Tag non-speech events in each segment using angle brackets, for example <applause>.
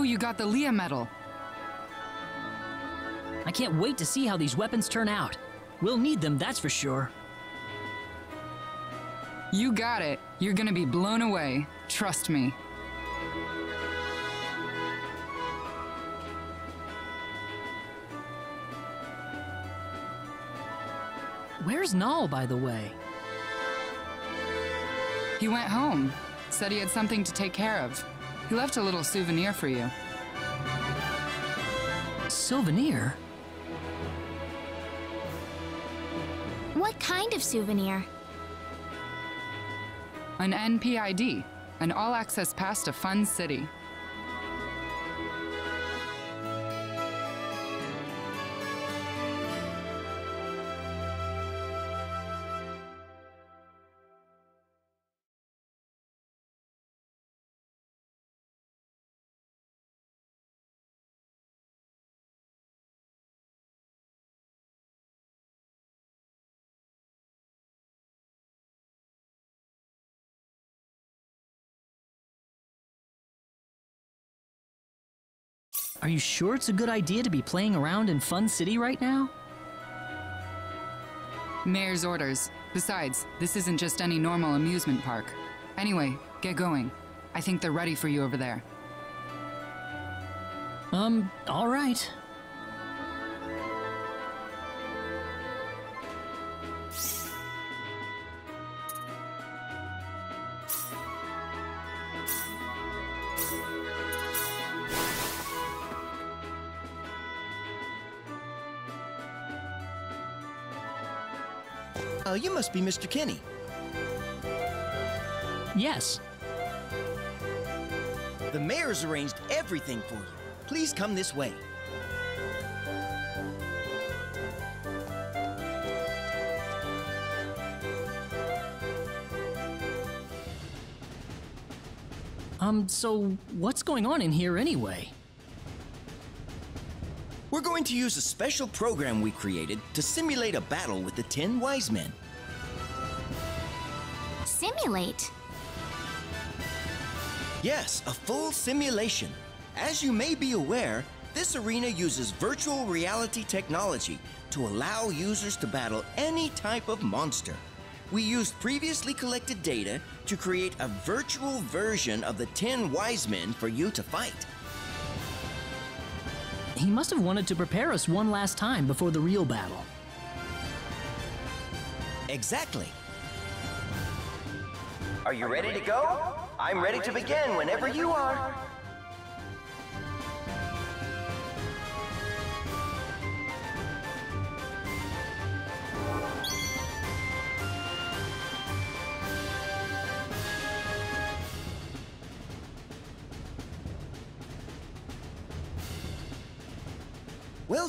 Oh, you got the Leah medal. I can't wait to see how these weapons turn out. We'll need them, that's for sure. You got it. You're gonna be blown away. Trust me. Where's Noel, by the way? He went home. Said he had something to take care of. He left a little souvenir for you. Souvenir? What kind of souvenir? An NPID, an all access pass to Fun City. Are you sure it's a good idea to be playing around in Fun City right now? Mayor's orders. Besides, this isn't just any normal amusement park. Anyway, get going. I think they're ready for you over there. Um, alright. Oh, you must be Mr. Kenny. Yes. The mayor's arranged everything for you. Please come this way. Um, so what's going on in here anyway? We're going to use a special program we created to simulate a battle with the Ten Wise Men. Simulate. Yes, a full simulation. As you may be aware, this arena uses virtual reality technology to allow users to battle any type of monster. We used previously collected data to create a virtual version of the Ten Wise Men for you to fight. He must have wanted to prepare us one last time before the real battle. Exactly. Are you ready to go? I'm ready to begin whenever you are.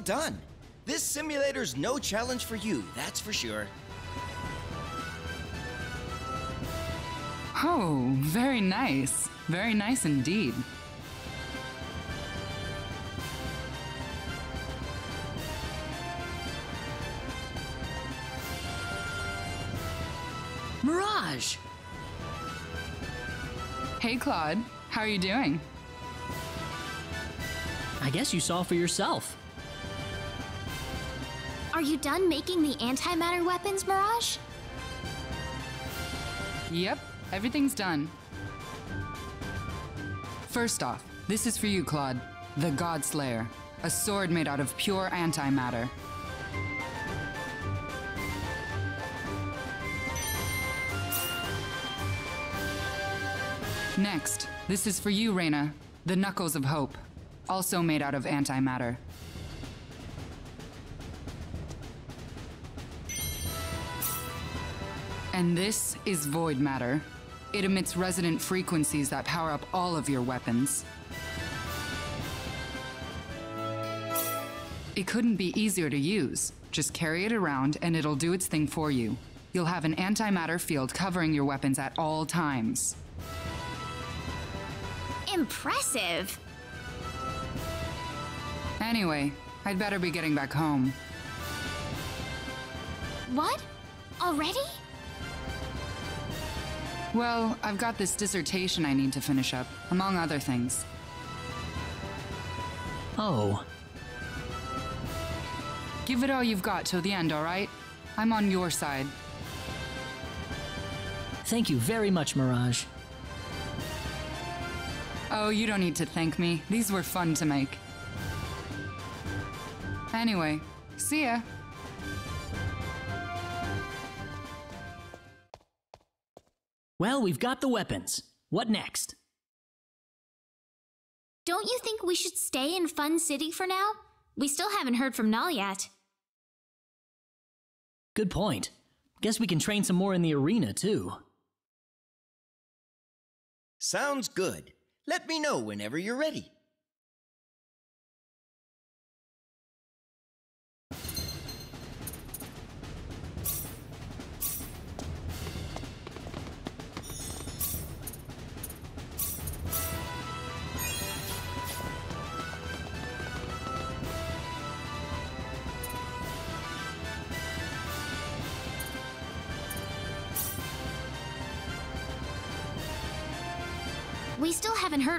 Done. This simulator's no challenge for you, that's for sure. Oh, very nice. Very nice indeed. Mirage! Hey, Claude. How are you doing? I guess you saw for yourself. Are you done making the antimatter weapons, Mirage? Yep, everything's done. First off, this is for you, Claude. The God Slayer. A sword made out of pure antimatter. Next, this is for you, Rena. The Knuckles of Hope. Also made out of antimatter. And this is void matter. It emits resonant frequencies that power up all of your weapons. It couldn't be easier to use. Just carry it around and it'll do its thing for you. You'll have an antimatter field covering your weapons at all times. Impressive. Anyway, I'd better be getting back home. What? Already? Well, I've got this dissertation I need to finish up, among other things. Oh, Give it all you've got till the end, alright? I'm on your side. thank you very much, Mirage. Oh, you don't need to thank me. These were fun to make. Anyway, see ya. Well, we've got the weapons. What next? Don't you think we should stay in Fun City for now? We still haven't heard from Noel yet. Good point. Guess we can train some more in the arena, too. Sounds good. Let me know whenever you're ready.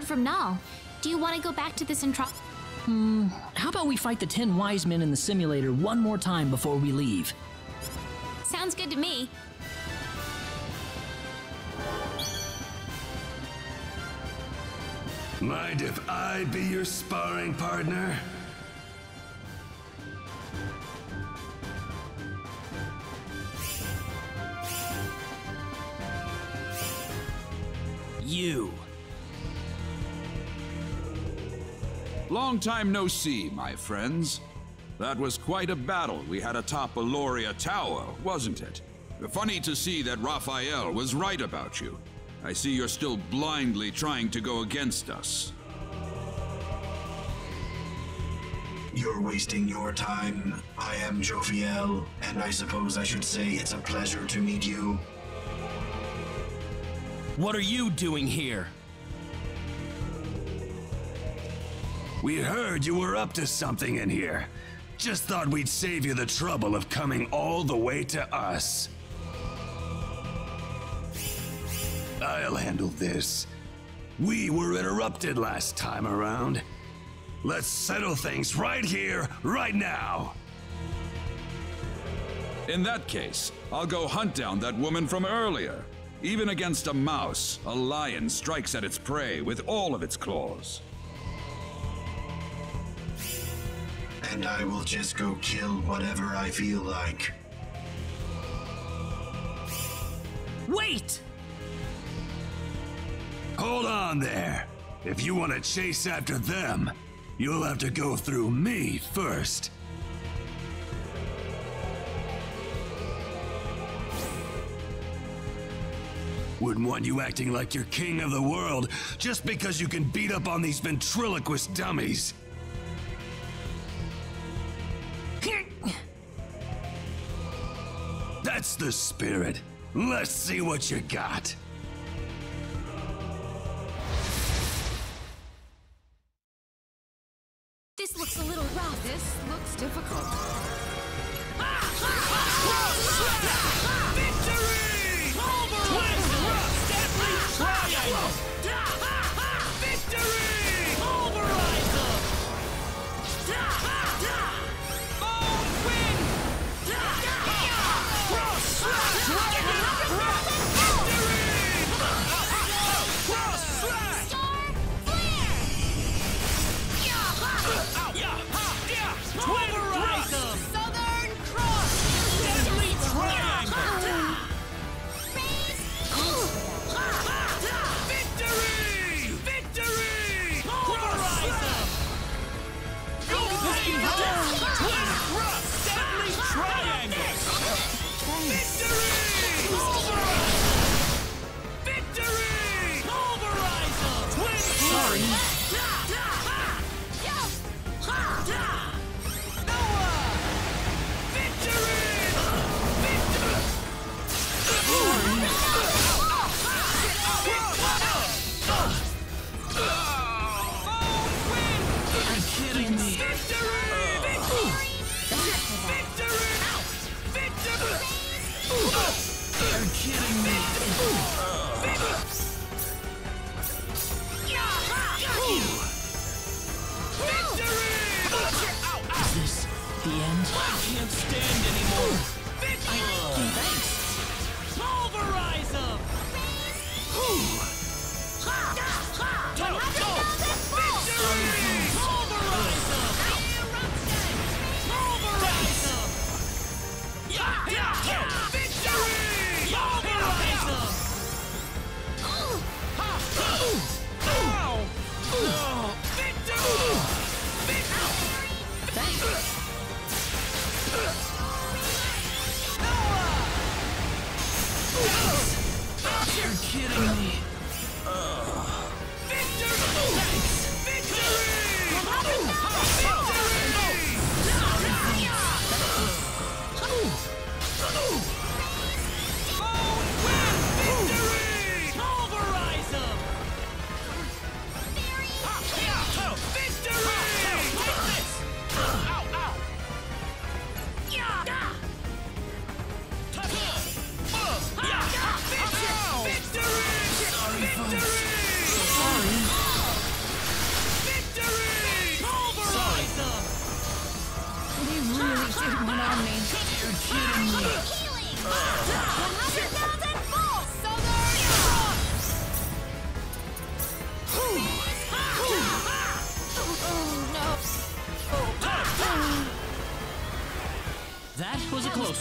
Heard from Noel. Do you want to go back to this intro? Hmm. How about we fight the Ten Wise Men in the simulator one more time before we leave? Sounds good to me. Mind if I be your sparring partner? You. Long time no see, my friends. That was quite a battle we had atop Eluria Tower, wasn't it? Funny to see that Raphael was right about you. I see you're still blindly trying to go against us. You're wasting your time. I am Jophiel, and I suppose I should say it's a pleasure to meet you. What are you doing here? We heard you were up to something in here. Just thought we'd save you the trouble of coming all the way to us. I'll handle this. We were interrupted last time around. Let's settle things right here, right now. In that case, I'll go hunt down that woman from earlier. Even against a mouse, a lion strikes at its prey with all of its claws. And I will just go kill whatever I feel like. Wait! Hold on there. If you want to chase after them, you'll have to go through me first. Wouldn't want you acting like you're king of the world just because you can beat up on these ventriloquist dummies. The spirit. Let's see what you got. This looks a little rough. This looks difficult. Yeah!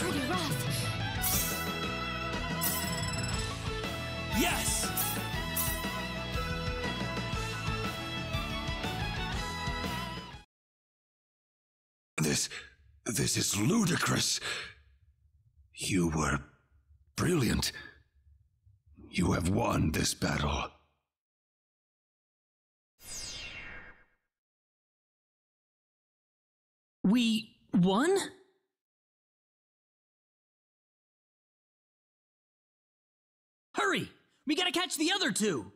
Pretty rough. Yes! This. this is ludicrous. You were brilliant. You have won this battle. We won? Hurry! We gotta catch the other two!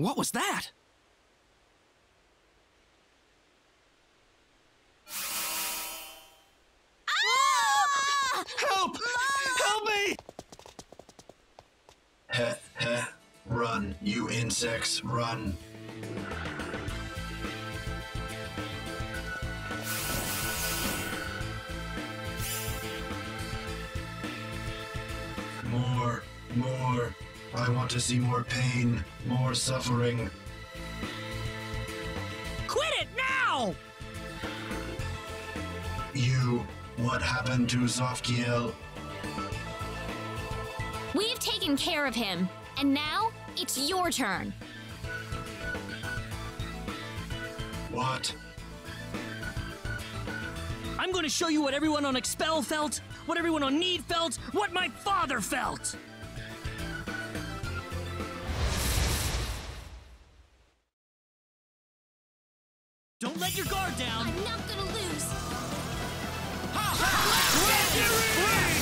What was that? Ah! Help! Help me! Heh, heh. Run, you insects, run. I want to see more pain, more suffering. Quit it now! You, what happened to Zaphkiel? We've taken care of him, and now it's your turn. What? I'm gonna show you what everyone on Expel felt, what everyone on Nede felt, what my father felt! Don't let your guard down! I'm not gonna lose. Ha ha! Star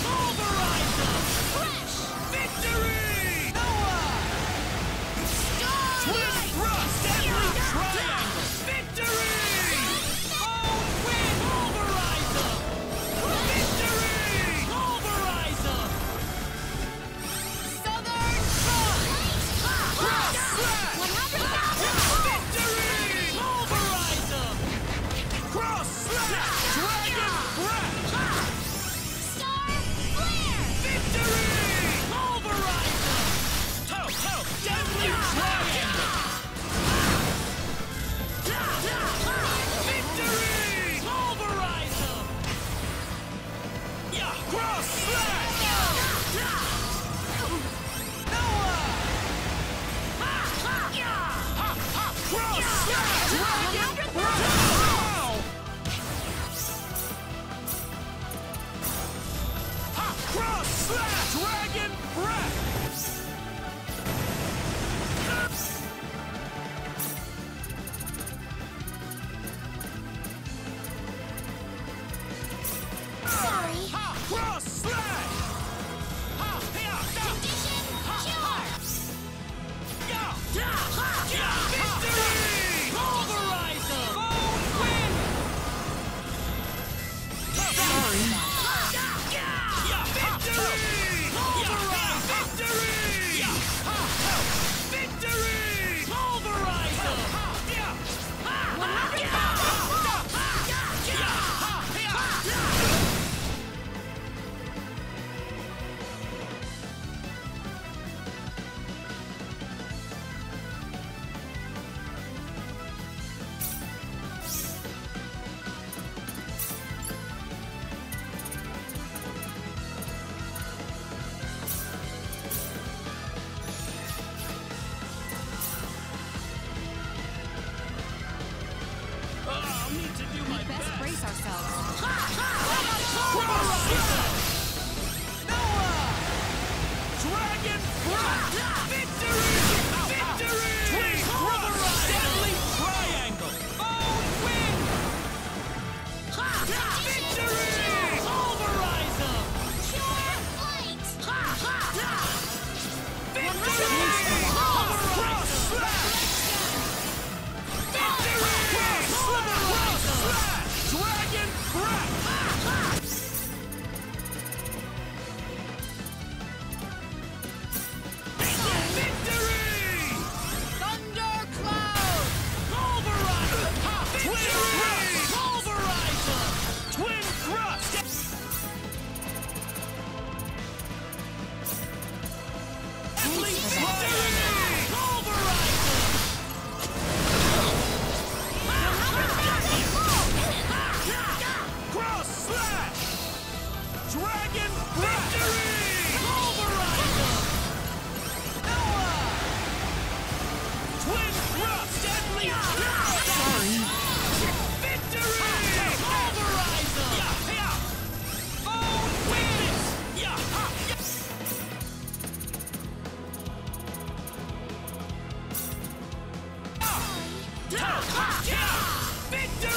Victory!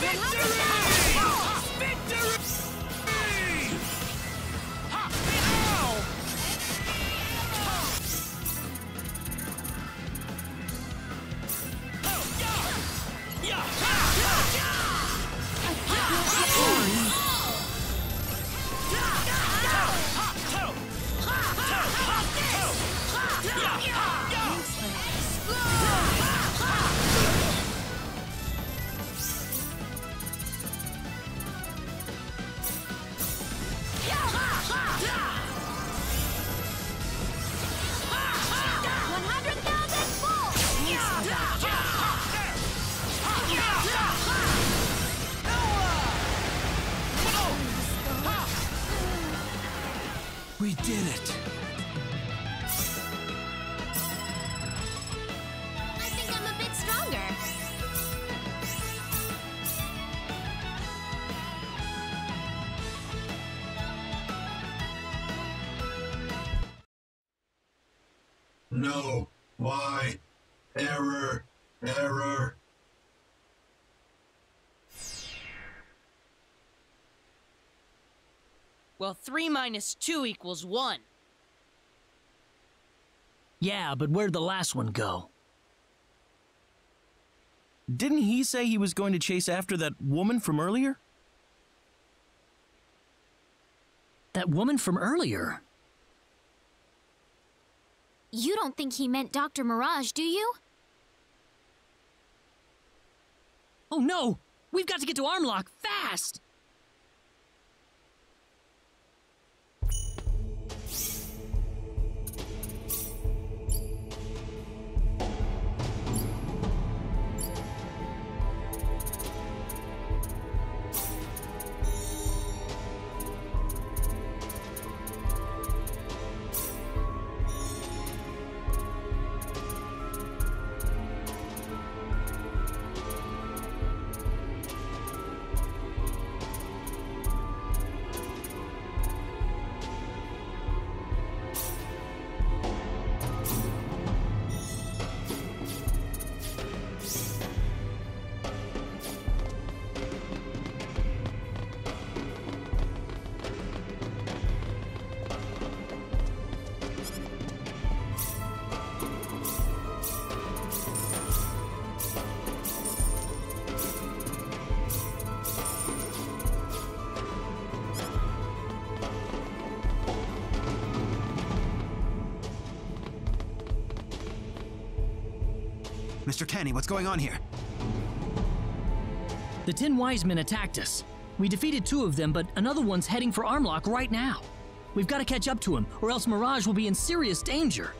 Victory! We did it! Well, 3 minus 2 equals 1. Yeah, but where'd the last one go? Didn't he say he was going to chase after that woman from earlier? That woman from earlier. You don't think he meant Dr. Mirage, do you? Oh no! We've got to get to Armlock fast! Mr. Tanny, what's going on here? The Ten Wise Men attacked us. We defeated two of them, but another one's heading for Armlock right now. We've got to catch up to him, or else Mirage will be in serious danger.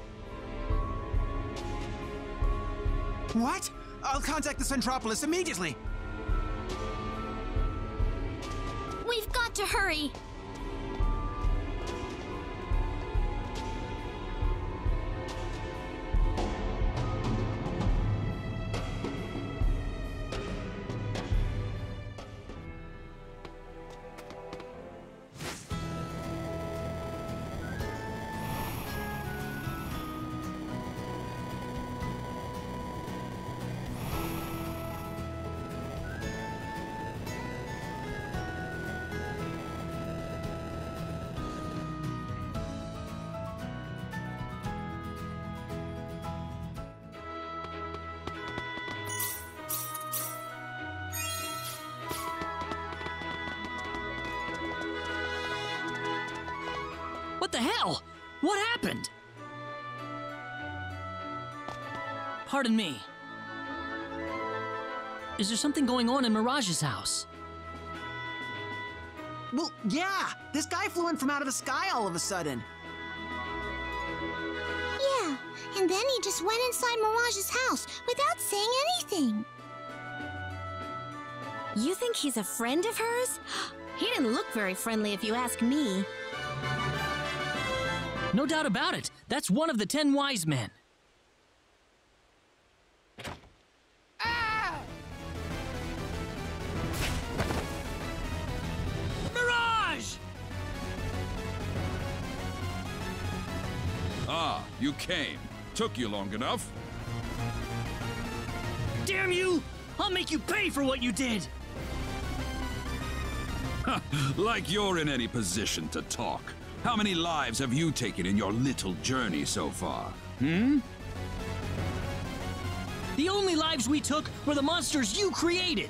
What? I'll contact the Centropolis immediately. We've got to hurry. The hell? What happened? Pardon me. Is there something going on in Mirage's house? Well, yeah. This guy flew in from out of the sky all of a sudden. Yeah, and then he just went inside Mirage's house without saying anything. You think he's a friend of hers? <gasps> He didn't look very friendly if you ask me. No doubt about it. That's one of the ten wise men. Mirage! Ah, you came. Took you long enough. Damn you! I'll make you pay for what you did! like you're in any position to talk. How many lives have you taken in your little journey so far? Hmm? The only lives we took were the monsters you created!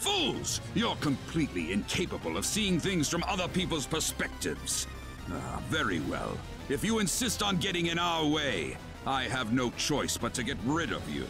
Fools! You're completely incapable of seeing things from other people's perspectives. Ah, very well. If you insist on getting in our way, I have no choice but to get rid of you.